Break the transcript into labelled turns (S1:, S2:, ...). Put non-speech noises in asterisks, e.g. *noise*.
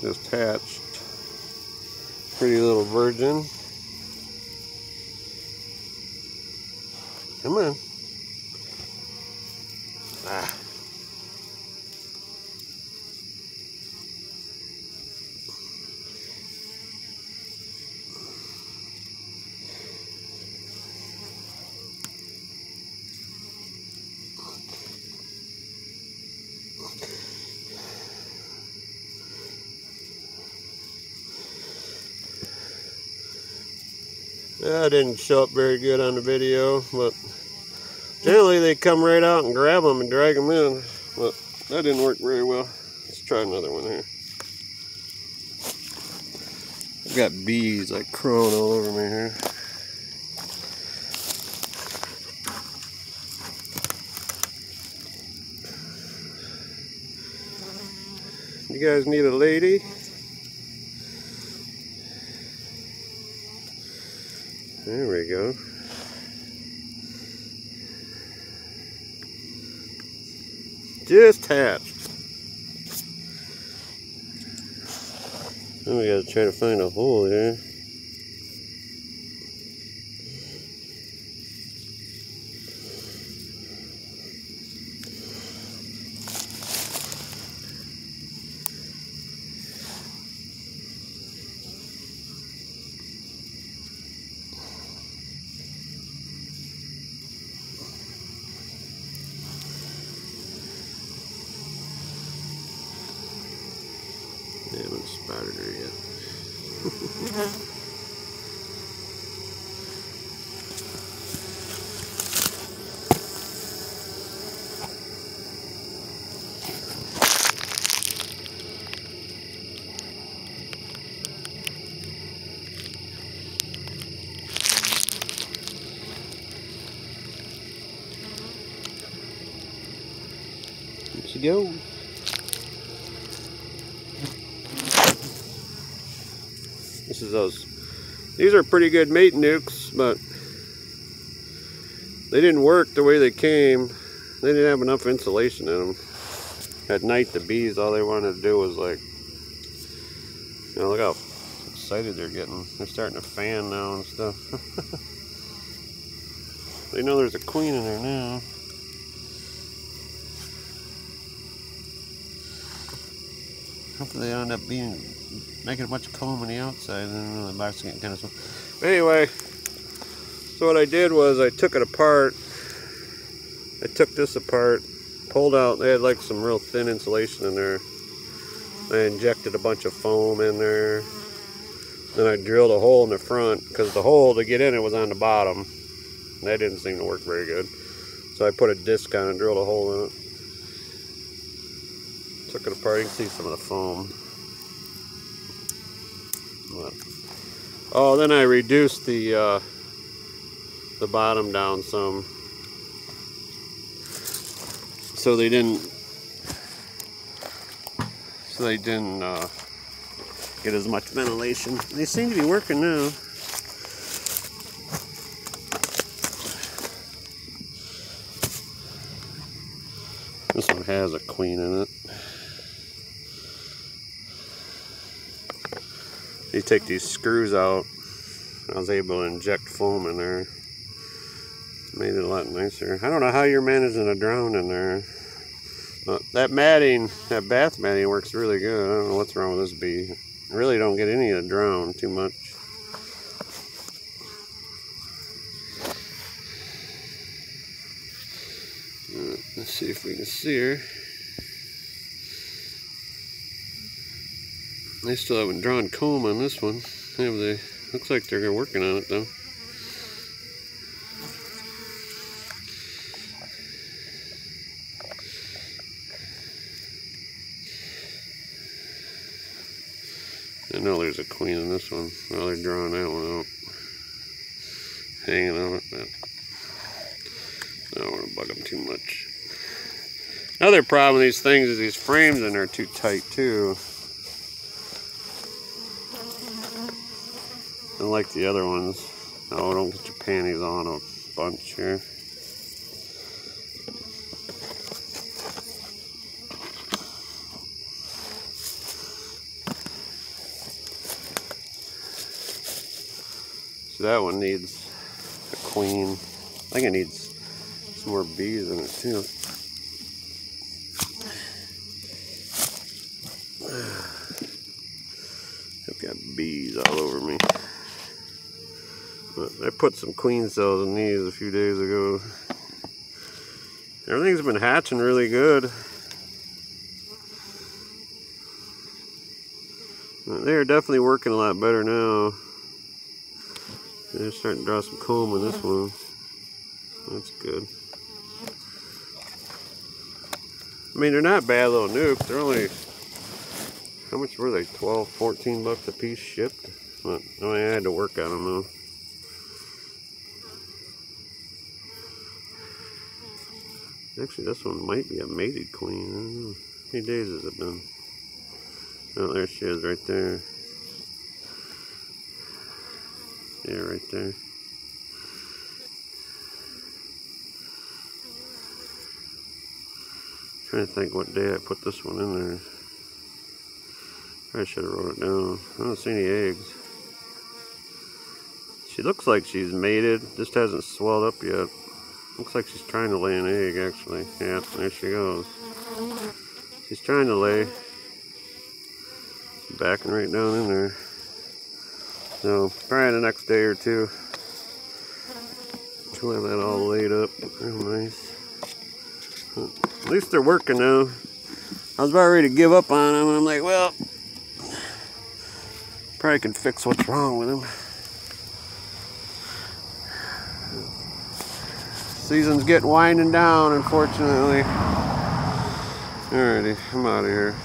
S1: just hatched. Pretty little virgin. Come on. Ah. That didn't show up very good on the video, but generally they come right out and grab them and drag them in. But that didn't work very well. Let's try another one here. I've got bees like crawling all over me here. You guys need a lady? There we go. Just hatched. Now we gotta try to find a hole here. They haven't spotted her yet. She goes. This is those. These are pretty good mate nucs, but they didn't work the way they came. They didn't have enough insulation in them. At night, the bees, all they wanted to do was like, you know, look how excited they're getting. They're starting to fan now and stuff. *laughs* they know there's a queen in there now. Hopefully they end up being making a bunch of comb on the outside and the box getting kind of small. Anyway, so what I did was I took it apart. I took this apart, pulled out, they had like some real thin insulation in there. I injected a bunch of foam in there. Then I drilled a hole in the front because the hole to get in it was on the bottom. That didn't seem to work very good. So I put a disc on and drilled a hole in it. Took it apart, you can see some of the foam. But, oh, then I reduced the uh, the bottom down some, so they didn't so they didn't uh, get as much ventilation. They seem to be working now. This one has a queen in it. You take these screws out. I was able to inject foam in there. Made it a lot nicer. I don't know how you're managing to drown in there. But that matting, that bath matting works really good. I don't know what's wrong with this bee. I really don't get any of the drown too much. Let's see if we can see her. They still haven't drawn comb on this one, have they? Looks like they're working on it though. I know there's a queen in this one. Well, they're drawing that one out. Hanging on it, but I don't want to bug them too much. Another problem with these things is these frames in are too tight too. Unlike the other ones. No, don't get your panties on a bunch here. So that one needs a clean. I think it needs some more bees in it too. *sighs* I've got bees all over me. But I put some queen cells in these a few days ago. Everything's been hatching really good. They're definitely working a lot better now. They're starting to draw some comb in this one. That's good. I mean, they're not bad little nucs. They're only, how much were they? 12, 14 bucks a piece shipped? But I had to work on them though. Actually, this one might be a mated queen. How many days has it been? Oh, there she is right there. Yeah, right there. trying to think what day I put this one in there. I should have wrote it down. I don't see any eggs. She looks like she's mated, just hasn't swelled up yet. Looks like she's trying to lay an egg actually. Yeah, there she goes. She's trying to lay. Backing right down in there. So probably the next day or two. We'll have that all laid up real nice. At least they're working now. I was about ready to give up on them and I'm like, well, probably can fix what's wrong with them. Season's getting winding down, unfortunately. Alrighty, I'm out of here.